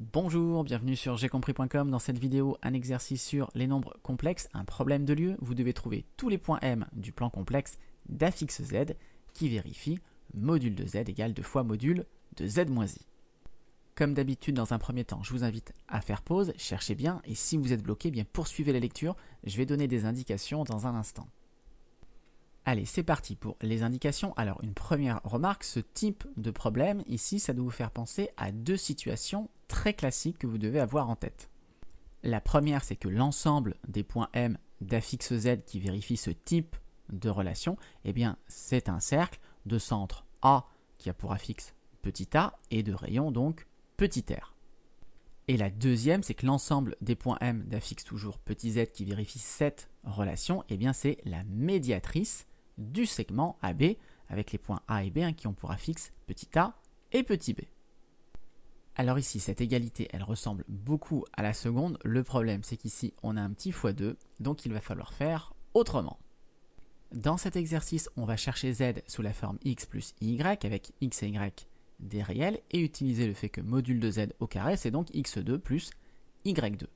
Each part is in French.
Bonjour, bienvenue sur j'aicompris.com. Dans cette vidéo, un exercice sur les nombres complexes, un problème de lieu. Vous devez trouver tous les points m du plan complexe d'affixe z qui vérifie module de z égale 2 fois module de z moins i. Comme d'habitude, dans un premier temps, je vous invite à faire pause, cherchez bien, et si vous êtes bloqué, bien poursuivez la lecture. Je vais donner des indications dans un instant. Allez, c'est parti pour les indications. Alors, une première remarque, ce type de problème, ici, ça doit vous faire penser à deux situations très classiques que vous devez avoir en tête. La première, c'est que l'ensemble des points M d'affixe Z qui vérifie ce type de relation, eh bien, c'est un cercle de centre A qui a pour affixe petit a et de rayon donc petit r. Et la deuxième, c'est que l'ensemble des points M d'affixe toujours petit z qui vérifie cette relation, eh bien c'est la médiatrice du segment AB avec les points A et B qui ont pour affixe petit a et petit b. Alors ici, cette égalité, elle ressemble beaucoup à la seconde. Le problème, c'est qu'ici, on a un petit x2, donc il va falloir faire autrement. Dans cet exercice, on va chercher z sous la forme x plus y avec x et y des réels et utiliser le fait que module de z au carré, c'est donc x2 plus y2.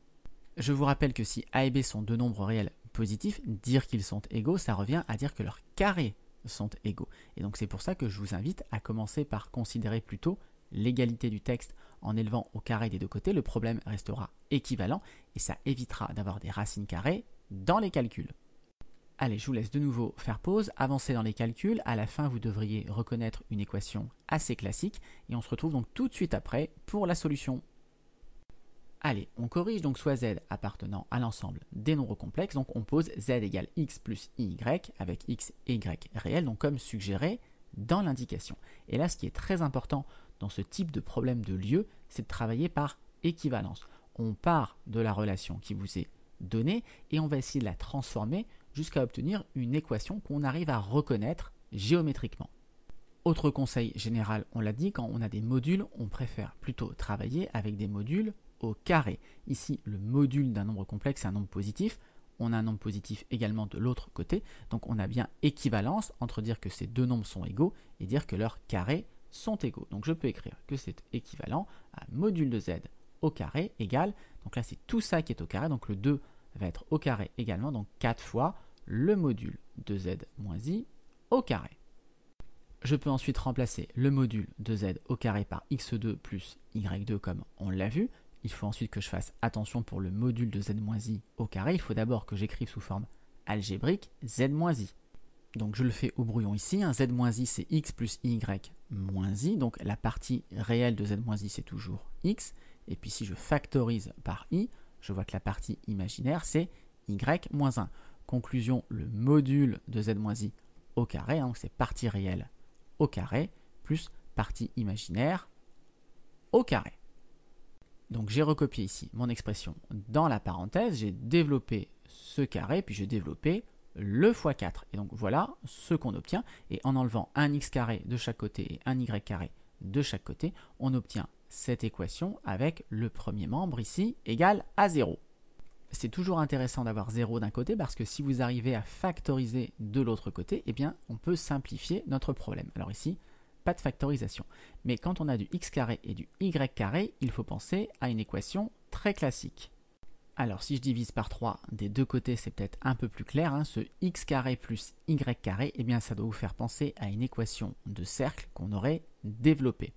Je vous rappelle que si a et b sont deux nombres réels positifs, dire qu'ils sont égaux, ça revient à dire que leurs carrés sont égaux. Et donc c'est pour ça que je vous invite à commencer par considérer plutôt l'égalité du texte en élevant au carré des deux côtés. Le problème restera équivalent et ça évitera d'avoir des racines carrées dans les calculs. Allez, je vous laisse de nouveau faire pause, avancer dans les calculs. À la fin, vous devriez reconnaître une équation assez classique et on se retrouve donc tout de suite après pour la solution. Allez, on corrige donc soit z appartenant à l'ensemble des nombres complexes. Donc on pose z égale x plus y avec x et y réels, donc comme suggéré dans l'indication. Et là, ce qui est très important dans ce type de problème de lieu, c'est de travailler par équivalence. On part de la relation qui vous est donnée et on va essayer de la transformer jusqu'à obtenir une équation qu'on arrive à reconnaître géométriquement. Autre conseil général, on l'a dit, quand on a des modules, on préfère plutôt travailler avec des modules au carré. Ici, le module d'un nombre complexe est un nombre positif. On a un nombre positif également de l'autre côté. Donc on a bien équivalence entre dire que ces deux nombres sont égaux et dire que leurs carrés sont égaux. Donc je peux écrire que c'est équivalent à module de z au carré égale, donc là c'est tout ça qui est au carré, donc le 2 va être au carré également, donc 4 fois le module de z moins i au carré. Je peux ensuite remplacer le module de z au carré par x2 plus y2 comme on l'a vu. Il faut ensuite que je fasse attention pour le module de z moins i au carré. Il faut d'abord que j'écrive sous forme algébrique z moins i. Donc je le fais au brouillon ici. Un z i c'est x plus y moins i. Donc la partie réelle de z i c'est toujours x. Et puis si je factorise par i, je vois que la partie imaginaire c'est y moins 1. Conclusion, le module de z i au carré, hein, donc c'est partie réelle au carré, plus partie imaginaire au carré. Donc j'ai recopié ici mon expression dans la parenthèse, j'ai développé ce carré, puis j'ai développé le fois 4. Et donc voilà ce qu'on obtient. Et en enlevant un x carré de chaque côté et un y carré de chaque côté, on obtient cette équation avec le premier membre ici égal à 0. C'est toujours intéressant d'avoir 0 d'un côté parce que si vous arrivez à factoriser de l'autre côté, eh bien on peut simplifier notre problème. Alors ici, pas de factorisation. Mais quand on a du x carré et du y carré, il faut penser à une équation très classique. Alors si je divise par 3 des deux côtés, c'est peut-être un peu plus clair. Hein. Ce x carré plus y carré, eh bien ça doit vous faire penser à une équation de cercle qu'on aurait développée.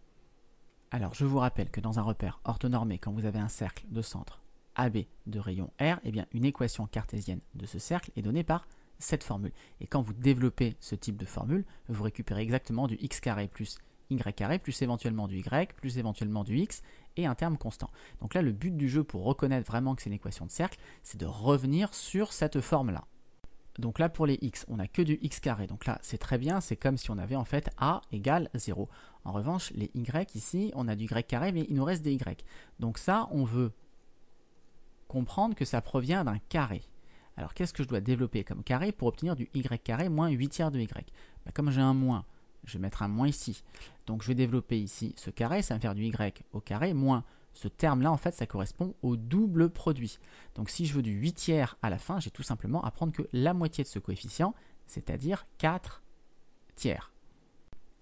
Alors je vous rappelle que dans un repère orthonormé, quand vous avez un cercle de centre AB de rayon R, eh bien une équation cartésienne de ce cercle est donnée par cette formule. Et quand vous développez ce type de formule, vous récupérez exactement du x carré plus y carré, plus éventuellement du y, plus éventuellement du x, et un terme constant. Donc là, le but du jeu pour reconnaître vraiment que c'est une équation de cercle, c'est de revenir sur cette forme-là. Donc là, pour les x, on n'a que du x carré. Donc là, c'est très bien, c'est comme si on avait en fait a égale 0. En revanche, les y ici, on a du y carré, mais il nous reste des y. Donc ça, on veut comprendre que ça provient d'un carré. Alors qu'est-ce que je dois développer comme carré pour obtenir du y carré moins 8 tiers de y? Ben, Comme j'ai un moins, je vais mettre un moins ici. Donc je vais développer ici ce carré, ça va me faire du y au carré, moins ce terme-là, en fait, ça correspond au double produit. Donc si je veux du 8 tiers à la fin, j'ai tout simplement à prendre que la moitié de ce coefficient, c'est-à-dire 4 tiers.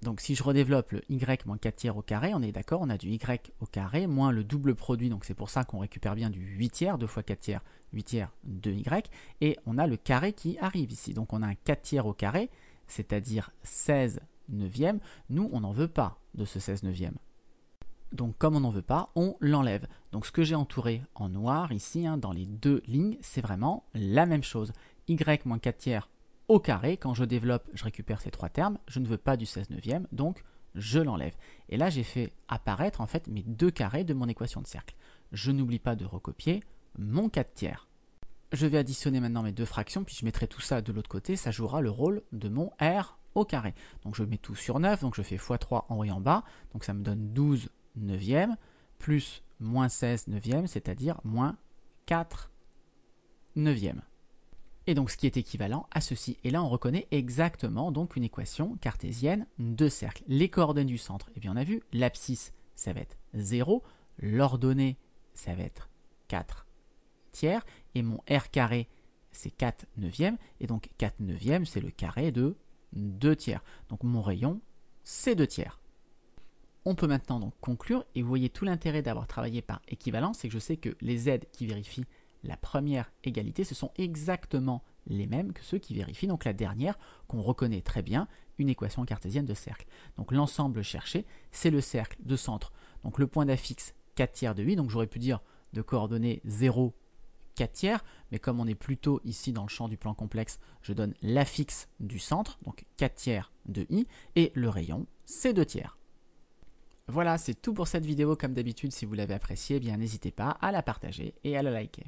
Donc si je redéveloppe le y moins 4 tiers au carré, on est d'accord, on a du y au carré moins le double produit, donc c'est pour ça qu'on récupère bien du 8 tiers, 2 fois 4 tiers, 8 tiers de y, et on a le carré qui arrive ici. Donc on a un 4 tiers au carré, c'est-à-dire 16 neuvièmes. Nous, on n'en veut pas de ce 16 neuvième. Donc comme on n'en veut pas, on l'enlève. Donc ce que j'ai entouré en noir ici, hein, dans les deux lignes, c'est vraiment la même chose. y moins 4 tiers au carré. Quand je développe, je récupère ces trois termes. Je ne veux pas du 16 neuvième, donc je l'enlève. Et là, j'ai fait apparaître en fait mes deux carrés de mon équation de cercle. Je n'oublie pas de recopier mon 4 tiers. Je vais additionner maintenant mes deux fractions, puis je mettrai tout ça de l'autre côté. Ça jouera le rôle de mon R carré. Donc je mets tout sur 9, donc je fais x3 en haut et en bas. Donc ça me donne 12 neuvième plus moins 16 neuvième, c'est-à-dire moins 4 neuvième et donc ce qui est équivalent à ceci. Et là, on reconnaît exactement donc une équation cartésienne de cercle. Les coordonnées du centre, et eh bien on a vu, l'abscisse, ça va être 0, l'ordonnée, ça va être 4 tiers, et mon R carré, c'est 4 neuvièmes, et donc 4 neuvièmes, c'est le carré de 2 tiers. Donc mon rayon, c'est 2 tiers. On peut maintenant donc conclure, et vous voyez tout l'intérêt d'avoir travaillé par équivalence, c'est que je sais que les Z qui vérifient la première égalité, ce sont exactement les mêmes que ceux qui vérifient donc la dernière, qu'on reconnaît très bien, une équation cartésienne de cercle. Donc l'ensemble cherché, c'est le cercle de centre. Donc le point d'affixe 4 tiers de i, donc j'aurais pu dire de coordonnées 0, 4 tiers, mais comme on est plutôt ici dans le champ du plan complexe, je donne l'affixe du centre, donc 4 tiers de i, et le rayon, c'est 2 tiers. Voilà, c'est tout pour cette vidéo. Comme d'habitude, si vous l'avez appréciée, eh bien n'hésitez pas à la partager et à la liker.